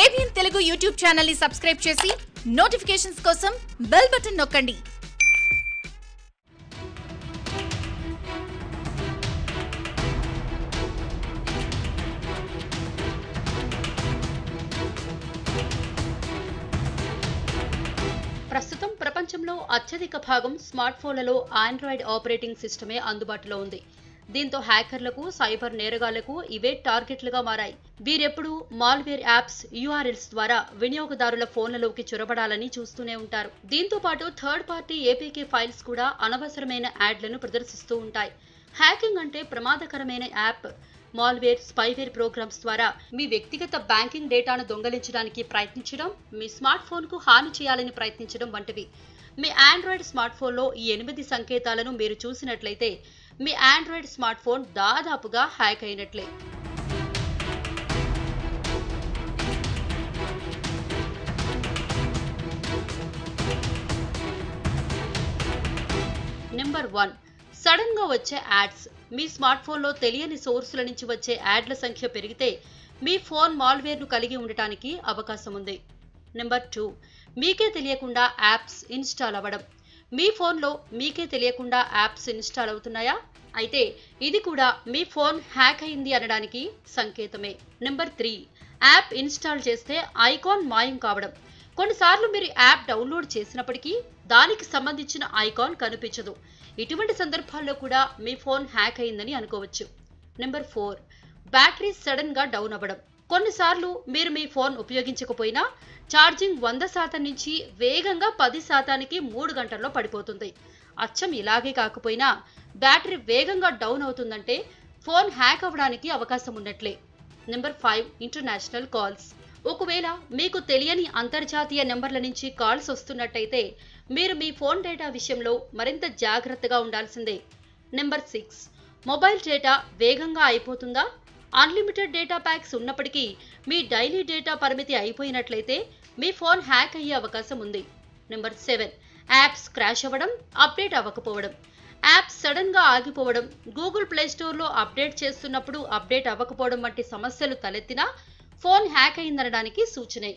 ABN Telugu YouTube ఛానల్ని subscribe చేసి notifications కోసం బెల్ బటన్ నొక్కండి. ప్రస్తుతం ప్రపంచంలో అత్యధిక భాగం స్మార్ట్ ఫోన్లలో ఆండ్రాయిడ్ ఆపరేటింగ్ సిస్టమే అందుబాటులో ఉంది. దీంతో హ్యాకర్లకు సైబర్ నేరగాళ్ళకు ఇవే టార్గెట్లుగా మారాయి. వీరెప్పుడు మాల్వేర్ యాప్స్ యూఆర్ఎల్స్ ద్వారా వినియోగదారుల ఫోన్లలోకి చొరబడాలని చూస్తూనే ఉంటారు. దీంతో పాటు థర్డ్ పార్టీ ఏపీకే ఫైల్స్ కూడా అనవసరమైన యాడ్లను ప్రదర్శిస్తూ ఉంటాయి. హ్యాకింగ్ అంటే ప్రమాదకరమైన యాప్. మాల్వేర్ స్పైవేర్ ప్రోగ్రామ్స్ ద్వారా మీ వ్యక్తిగత బ్యాంకింగ్ డేటాను దొంగలించడానికి ప్రయత్నించడం మీ స్మార్ట్ ఫోన్కు హాని చేయాలని ప్రయత్నించడం వంటివి. మీ ఆండ్రాయిడ్ స్మార్ట్ ఫోన్లో ఈ ఎనిమిది సంకేతాలను మీరు చూసినట్లయితే మీ ఆండ్రాయిడ్ స్మార్ట్ ఫోన్ దాదాపుగా హ్యాక్ అయినట్లే. నెంబర్ వన్ సడన్గా వచ్చే యాడ్స్ మీ స్మార్ట్ ఫోన్లో తెలియని సోర్సుల నుంచి వచ్చే యాడ్ల సంఖ్య పెరిగితే మీ ఫోన్ మాల్వేర్ను కలిగి ఉండటానికి అవకాశం ఉంది. నెంబర్ టూ మీకే తెలియకుండా యాప్స్ ఇన్స్టాల్ అవ్వడం. మీ ఫోన్లో మీకే తెలియకుండా యాప్స్ ఇన్స్టాల్ అవుతున్నాయా? అయితే ఇది కూడా మీ ఫోన్ హ్యాక్ అయింది అనడానికి సంకేతమే. నెంబర్ త్రీ యాప్ ఇన్స్టాల్ చేస్తే ఐకాన్ మాయం కావడం. కొన్నిసార్లు మీరు యాప్ డౌన్లోడ్ చేసినప్పటికీ దానికి సంబంధించిన ఐకాన్ కనిపించదు. ఇటువంటి సందర్భాల్లో కూడా మీ ఫోన్ హ్యాక్ అయిందని అనుకోవచ్చు. నెంబర్ ఫోర్ బ్యాటరీ సడన్గా డౌన్ అవ్వడం. కొన్నిసార్లు మీరు మీ ఫోన్ ఉపయోగించకపోయినా ఛార్జింగ్ వంద శాతం నుంచి వేగంగా పది శాతానికి మూడు గంటల్లో పడిపోతుంది. అచ్చం ఇలాగే కాకపోయినా బ్యాటరీ వేగంగా డౌన్ అవుతుందంటే ఫోన్ హ్యాక్ అవ్వడానికి అవకాశం ఉన్నట్లే. Number five international calls. ఒకవేళ మీకు తెలియని అంతర్జాతీయ నెంబర్ల నుంచి కాల్స్ వస్తున్నట్టయితే మీరు మీ ఫోన్ డేటా విషయంలో మరింత జాగ్రత్తగా ఉండాల్సిందే. Number six. మొబైల్ డేటా వేగంగా అయిపోతుందా? అన్లిమిటెడ్ డేటా ప్యాక్స్ ఉన్నప్పటికీ మీ డైలీ డేటా పరిమితి అయిపోయినట్లయితే మీ ఫోన్ హ్యాక్ అయ్యే అవకాశం ఉంది. నెంబర్ సెవెన్ యాప్స్ క్రాష్ అవ్వడం అప్డేట్ అవ్వకపోవడం. యాప్స్ సడన్గా ఆగిపోవడం గూగుల్ ప్లే స్టోర్లో అప్డేట్ చేస్తున్నప్పుడు అప్డేట్ అవ్వకపోవడం వంటి సమస్యలు తలెత్తినా ఫోన్ హ్యాక్ అయిందనడానికి సూచనే.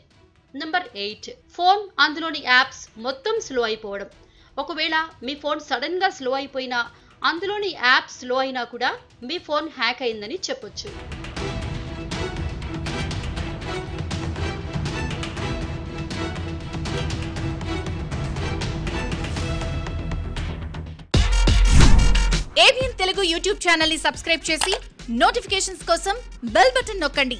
నెంబర్ ఎయిట్ ఫోన్ అందులోని యాప్స్ మొత్తం స్లో అయిపోవడం. ఒకవేళ మీ ఫోన్ సడన్గా స్లో అయిపోయినా అందులోని యాప్ స్లో అయినా కూడా మీ ఫోన్ హ్యాక్ అయిందని చెప్పొచ్చు. ఏబిఎన్ తెలుగు యూట్యూబ్ ఛానల్ని సబ్స్క్రైబ్ చేసి నోటిఫికేషన్స్ కోసం బెల్ బటన్ నొక్కండి.